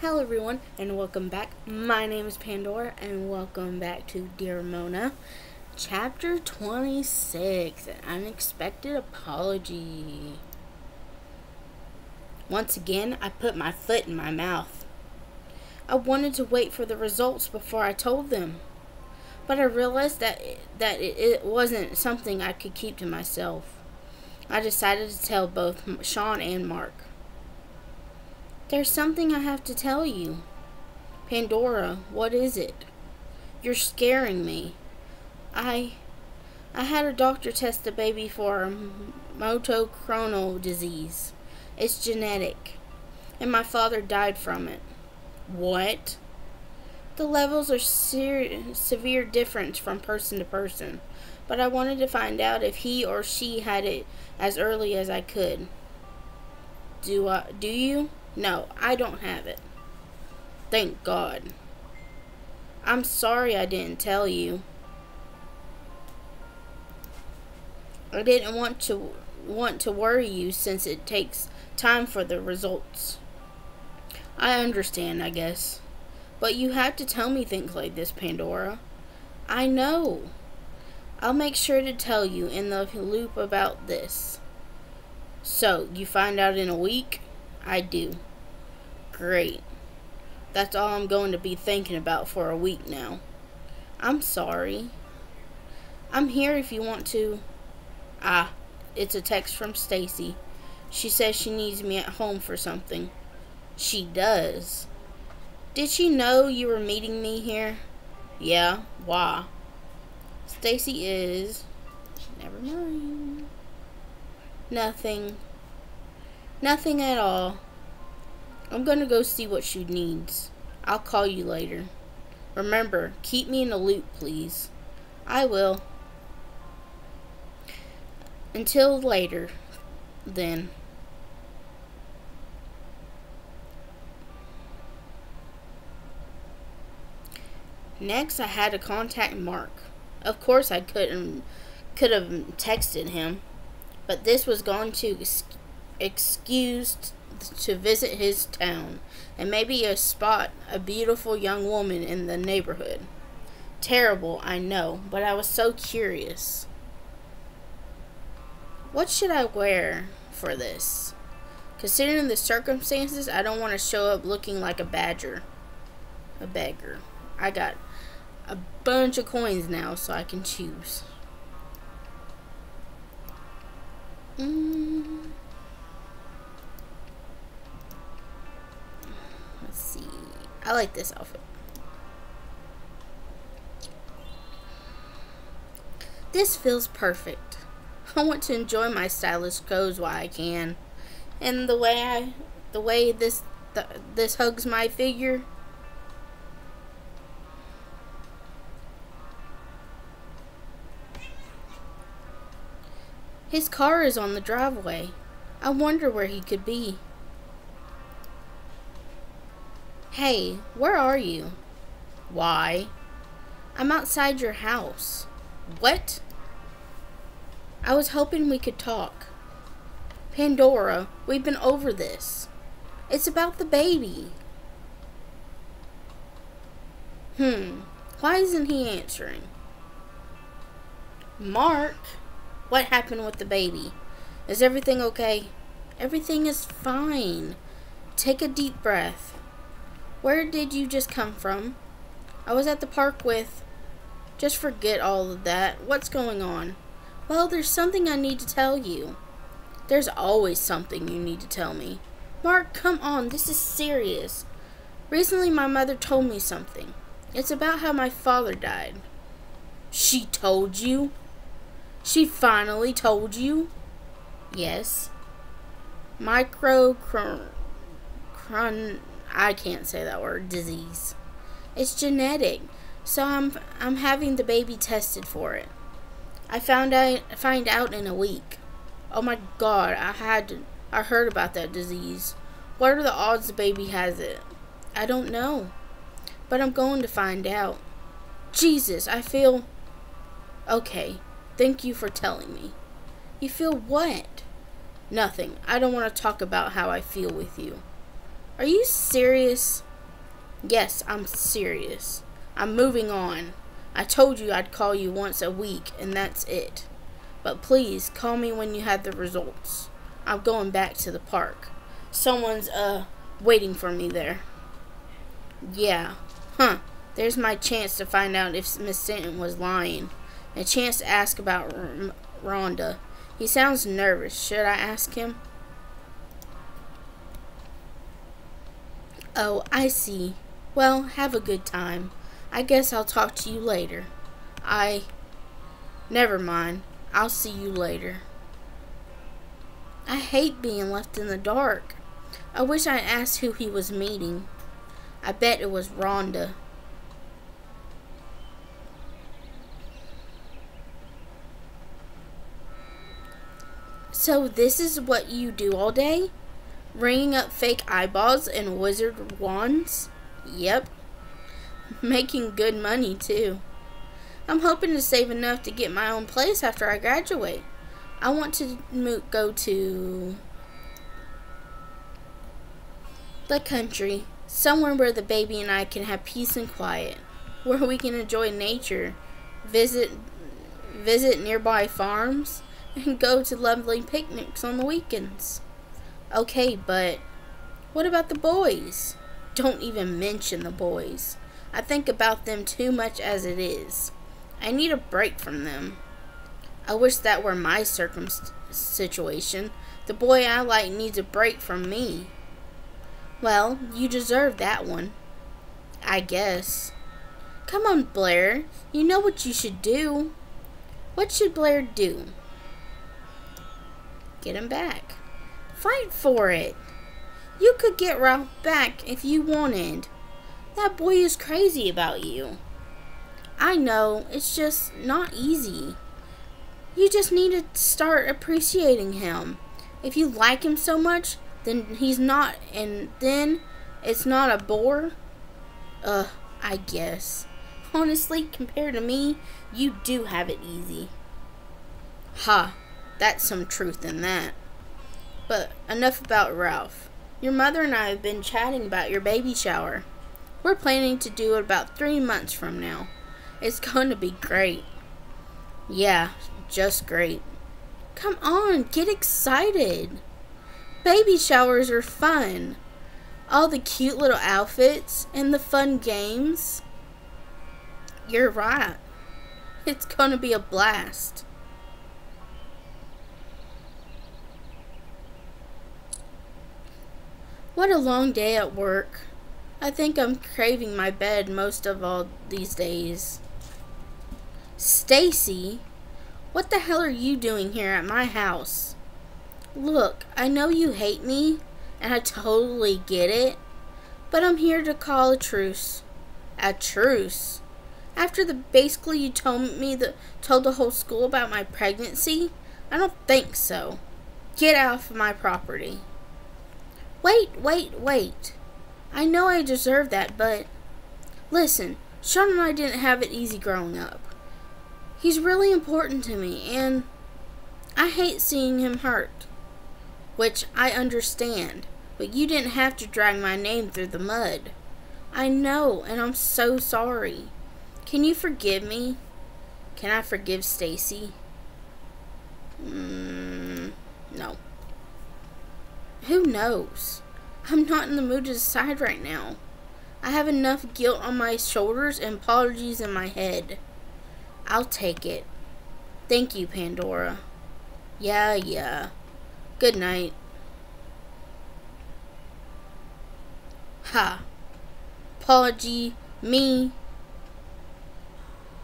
Hello everyone and welcome back. My name is Pandora and welcome back to Dear Mona. Chapter 26 An Unexpected Apology. Once again, I put my foot in my mouth. I wanted to wait for the results before I told them. But I realized that that it, it wasn't something I could keep to myself. I decided to tell both Sean and Mark. There's something I have to tell you. Pandora, what is it? You're scaring me. I I had a doctor test the baby for monoclonal disease. It's genetic. And my father died from it. What? The levels are ser- severe difference from person to person, but I wanted to find out if he or she had it as early as I could. Do I, do you? No, I don't have it. Thank God. I'm sorry I didn't tell you. I didn't want to want to worry you since it takes time for the results. I understand, I guess. But you have to tell me things like this, Pandora. I know. I'll make sure to tell you in the loop about this. So, you find out in a week? I do. Great. That's all I'm going to be thinking about for a week now. I'm sorry. I'm here if you want to. Ah, it's a text from Stacy. She says she needs me at home for something. She does. Did she know you were meeting me here? Yeah, why? Stacy is never mind. Nothing. Nothing at all. I'm gonna go see what she needs. I'll call you later. Remember, keep me in the loop, please. I will. Until later, then. Next, I had to contact Mark. Of course, I couldn't could have texted him, but this was going to excused to visit his town and maybe a spot a beautiful young woman in the neighborhood. Terrible, I know, but I was so curious. What should I wear for this? Considering the circumstances, I don't want to show up looking like a badger. A beggar. I got a bunch of coins now, so I can choose. Mm. I like this outfit. This feels perfect. I want to enjoy my stylish clothes while I can. And the way I the way this the, this hugs my figure His car is on the driveway. I wonder where he could be. Hey, where are you? Why? I'm outside your house. What? I was hoping we could talk. Pandora, we've been over this. It's about the baby. Hmm, why isn't he answering? Mark, what happened with the baby? Is everything okay? Everything is fine. Take a deep breath. Where did you just come from? I was at the park with. Just forget all of that. What's going on? Well, there's something I need to tell you. There's always something you need to tell me. Mark, come on. This is serious. Recently, my mother told me something. It's about how my father died. She told you? She finally told you? Yes. Micro. Cron. I can't say that word, disease. It's genetic. So I'm I'm having the baby tested for it. I found out find out in a week. Oh my god, I had I heard about that disease. What are the odds the baby has it? I don't know. But I'm going to find out. Jesus, I feel Okay. Thank you for telling me. You feel what? Nothing. I don't want to talk about how I feel with you. Are you serious? Yes, I'm serious. I'm moving on. I told you I'd call you once a week, and that's it. But please, call me when you have the results. I'm going back to the park. Someone's, uh, waiting for me there. Yeah. Huh. There's my chance to find out if Miss Stanton was lying. A chance to ask about R Rhonda. He sounds nervous. Should I ask him? Oh, I see. Well, have a good time. I guess I'll talk to you later. I... Never mind. I'll see you later. I hate being left in the dark. I wish I asked who he was meeting. I bet it was Rhonda. So this is what you do all day? Ringing up fake eyeballs and wizard wands? Yep. Making good money, too. I'm hoping to save enough to get my own place after I graduate. I want to go to the country, somewhere where the baby and I can have peace and quiet, where we can enjoy nature, visit visit nearby farms, and go to lovely picnics on the weekends. Okay, but what about the boys? Don't even mention the boys. I think about them too much as it is. I need a break from them. I wish that were my circum situation. The boy I like needs a break from me. Well, you deserve that one. I guess. Come on, Blair. You know what you should do. What should Blair do? Get him back. Fight for it. You could get Ralph back if you wanted. That boy is crazy about you. I know, it's just not easy. You just need to start appreciating him. If you like him so much, then he's not, and then it's not a bore. Uh, I guess. Honestly, compared to me, you do have it easy. Ha, that's some truth in that. But enough about Ralph. Your mother and I have been chatting about your baby shower. We're planning to do it about three months from now. It's going to be great. Yeah, just great. Come on, get excited. Baby showers are fun. All the cute little outfits and the fun games. You're right. It's going to be a blast. What a long day at work. I think I'm craving my bed most of all these days. Stacy, what the hell are you doing here at my house? Look, I know you hate me, and I totally get it, but I'm here to call a truce. A truce? After the basically you told me the told the whole school about my pregnancy? I don't think so. Get off of my property. Wait, wait, wait. I know I deserve that, but listen, Sean and I didn't have it easy growing up. He's really important to me, and I hate seeing him hurt. Which I understand, but you didn't have to drag my name through the mud. I know, and I'm so sorry. Can you forgive me? Can I forgive Stacy? Mm, no. Who knows? I'm not in the mood to decide right now. I have enough guilt on my shoulders and apologies in my head. I'll take it. Thank you, Pandora. Yeah, yeah. Good night. Ha. Apology, me.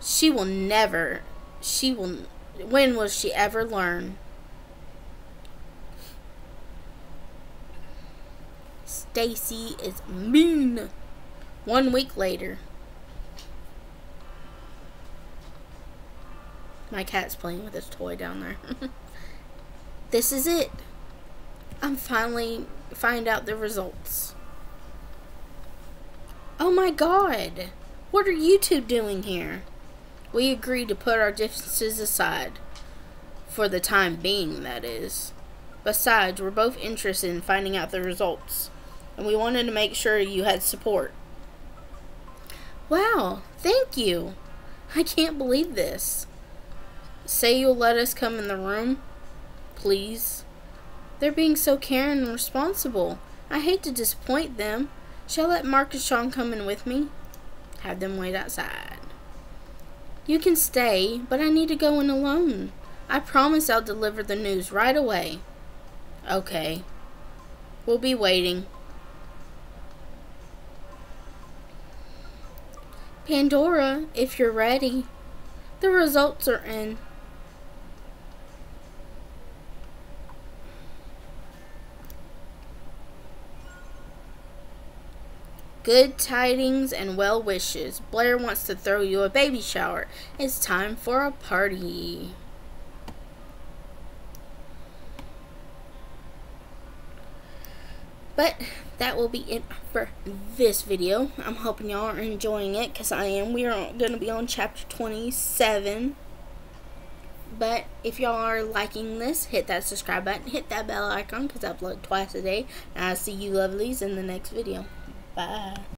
She will never, she will, when will she ever learn? Stacy is mean. One week later. My cat's playing with his toy down there. this is it. I'm finally find out the results. Oh my god. What are you two doing here? We agreed to put our differences aside. For the time being, that is. Besides, we're both interested in finding out the results and we wanted to make sure you had support. Wow, thank you. I can't believe this. Say you'll let us come in the room, please. They're being so caring and responsible. I hate to disappoint them. Shall I let Mark and Sean come in with me? Have them wait outside. You can stay, but I need to go in alone. I promise I'll deliver the news right away. Okay. We'll be waiting. Pandora, if you're ready. The results are in. Good tidings and well wishes. Blair wants to throw you a baby shower. It's time for a party. But that will be it for this video. I'm hoping y'all are enjoying it because I am. We are going to be on chapter 27. But if y'all are liking this, hit that subscribe button, hit that bell icon because I upload twice a day. And I'll see you lovelies in the next video. Bye.